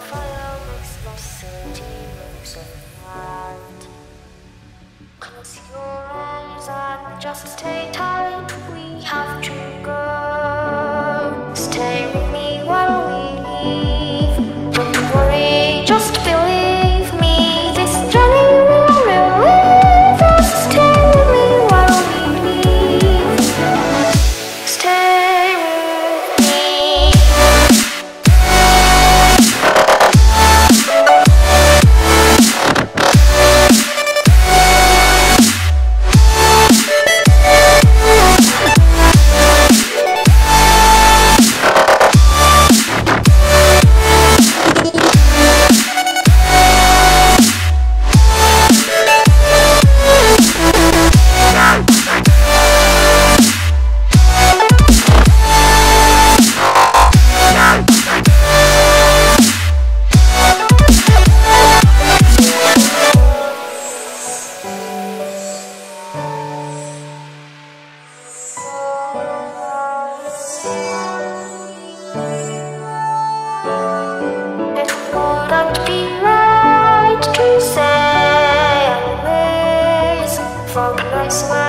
Fire makes my city. Close your eyes and just stay tight. We have to go. To I'm for